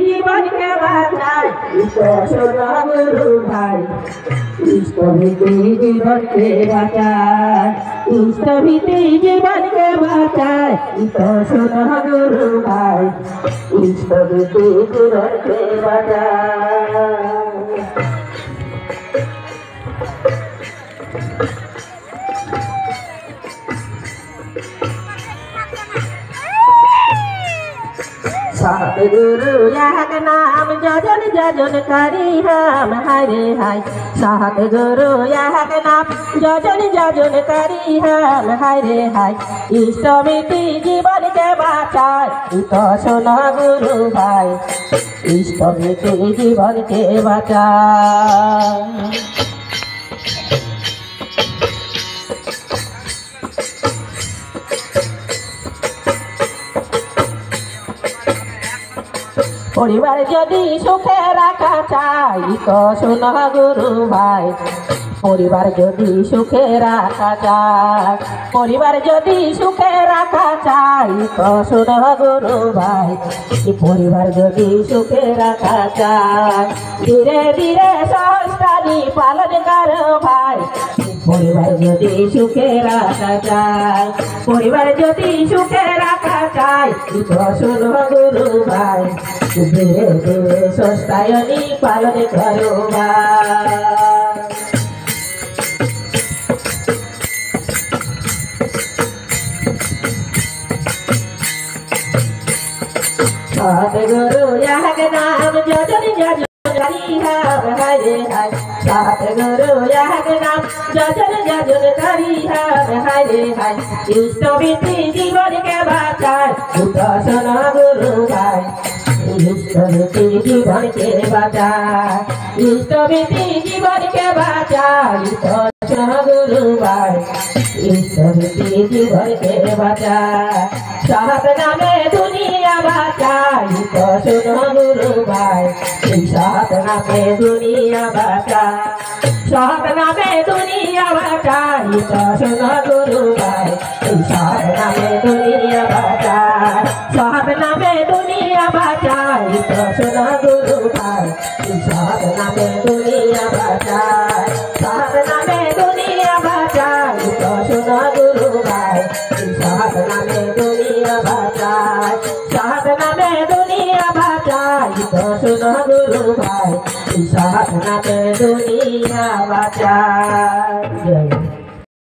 জীবনকে বাঁচায় ভাই ইষ্টমিতি জীবনকে বাঁচায় বাঁচায় গুরু ভাই ইষ্টমিতি জীবনকে বাঁচায় সতগুরু এক নাম, যজন যজন করি রাম হরে হায়। সতগুরু এক নাম, যজন যজন করি রাম হরে হায়। ইষ্টমিতি জীবনকে বাঁচায় ইত শোনা গুরু ভাই। ইষ্টমিতি জীবনকে বাঁচায়। পরিবার যদি সুখে রাখা চাই তো শোন গুরু ভাই, পরিবার যদি সুখে রাখা চাই পরিবার যদি সুখে রাখা চাই তো শোন গুরু ভাই পরিবার যদি সুখে রাখা চাই ধীরে ধীরে সংস্থানি পালন করো ভাই, পরিবার যদি সুখে রাখা চাই পরিবার যদি সুখে রাখা চাই তো শোন গুরু ভাই। ধীরে ধীরে সস্তায়নী পালন করো সতগুরু ইয়াগ নাম যজন যজন করি হাম হরে হায়। সতগুরু ইয়াগ নাম যজন যজন করি হাম হরে হায়। ইষ্ট বিধি জীবনকে বাঁচায় উদাসন গুরু ভাই ইষ্টবিধি জীবনকে বাঁচায় ইষ্টবিধি জীবনকে বাঁচায় উদাসন গুরু ভাই ইষ্টবিধি জীবনকে বাঁচায়, সাত নামে দুনিয়া বাঁচায় সাত নামে দুনিয়া বাঁচায়, সাত নামে দুনিয়া বাঁচায় উদাসন গুরু ভাই সাত নামে দুনিয়া বাঁচায় সাত নামে দুনিয়া বাঁচায় উদাসন গুরু ভাই সাত নামে দুনিয়া বাঁচায় সাত নামে দুনিয়া বাঁচায় উদাসন গুরু ভাই সাত নামে দুনিয়া বাঁচায়